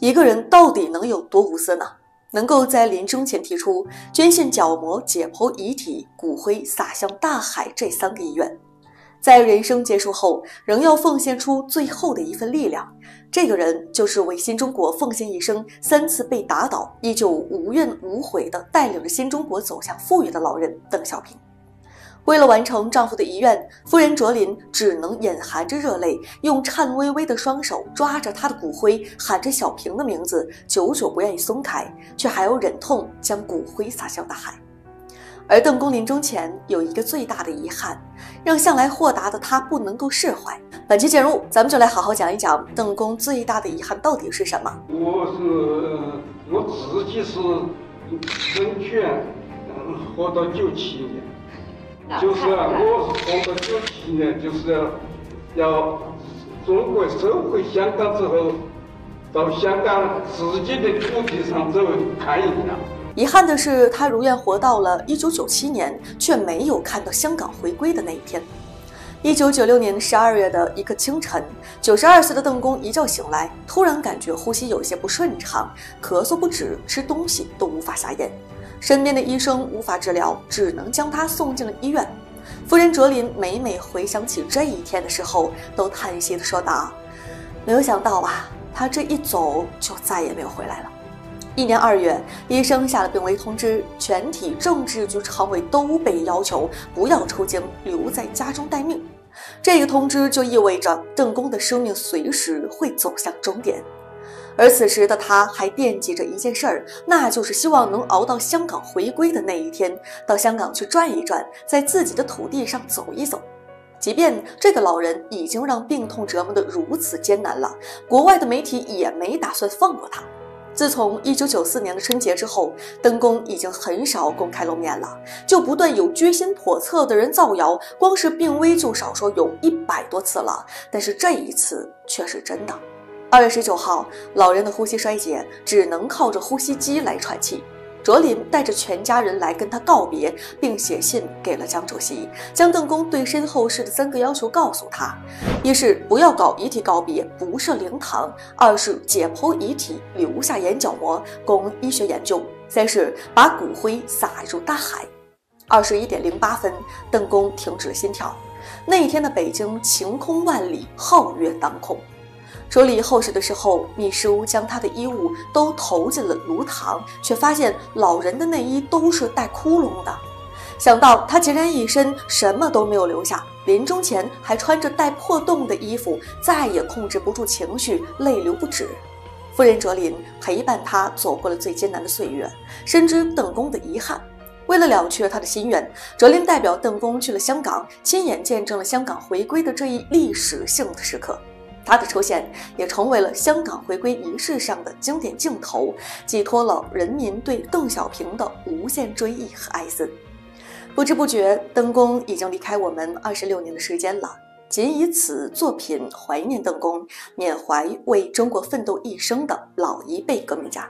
一个人到底能有多无私呢？能够在临终前提出捐献角膜、解剖遗体、骨灰撒向大海这三个意愿，在人生结束后仍要奉献出最后的一份力量。这个人就是为新中国奉献一生、三次被打倒依旧无怨无悔的带领着新中国走向富裕的老人邓小平。为了完成丈夫的遗愿，夫人卓琳只能眼含着热泪，用颤巍巍的双手抓着他的骨灰，喊着小平的名字，久久不愿意松开，却还要忍痛将骨灰撒向大海。而邓公临终前有一个最大的遗憾，让向来豁达的他不能够释怀。本期节目，咱们就来好好讲一讲邓公最大的遗憾到底是什么。我是我自己是争取活到九七年。就是啊我是从到九七年，就是要中国收回香港之后，到香港自己的土地上走看一下。遗憾的是，他如愿活到了一九九七年，却没有看到香港回归的那一天。一九九六年十二月的一个清晨，九十二岁的邓公一觉醒来，突然感觉呼吸有些不顺畅，咳嗽不止，吃东西都无法下咽。身边的医生无法治疗，只能将他送进了医院。夫人卓琳每每回想起这一天的时候，都叹息地说道：“没有想到啊，他这一走就再也没有回来了。”一年二月，医生下了病危通知，全体政治局常委都被要求不要出京，留在家中待命。这个通知就意味着邓公的生命随时会走向终点。而此时的他还惦记着一件事儿，那就是希望能熬到香港回归的那一天，到香港去转一转，在自己的土地上走一走。即便这个老人已经让病痛折磨得如此艰难了，国外的媒体也没打算放过他。自从1994年的春节之后，邓公已经很少公开露面了，就不断有居心叵测的人造谣，光是病危就少说有一百多次了。但是这一次却是真的。二月十九号，老人的呼吸衰竭，只能靠着呼吸机来喘气。卓琳带着全家人来跟他告别，并写信给了江主席，将邓公对身后事的三个要求告诉他：一是不要搞遗体告别，不设灵堂；二是解剖遗体，留下眼角膜供医学研究；三是把骨灰撒入大海。二十一点零八分，邓公停止了心跳。那一天的北京晴空万里，皓月当空。处理后事的时候，秘书将他的衣物都投进了炉膛，却发现老人的内衣都是带窟窿的。想到他孑然一身，什么都没有留下，临终前还穿着带破洞的衣服，再也控制不住情绪，泪流不止。夫人哲琳陪伴他走过了最艰难的岁月，深知邓公的遗憾。为了了却他的心愿，哲琳代表邓公去了香港，亲眼见证了香港回归的这一历史性的时刻。他的出现也成为了香港回归仪式上的经典镜头，寄托了人民对邓小平的无限追忆和哀思。不知不觉，邓公已经离开我们二十六年的时间了。仅以此作品怀念邓公，缅怀为中国奋斗一生的老一辈革命家。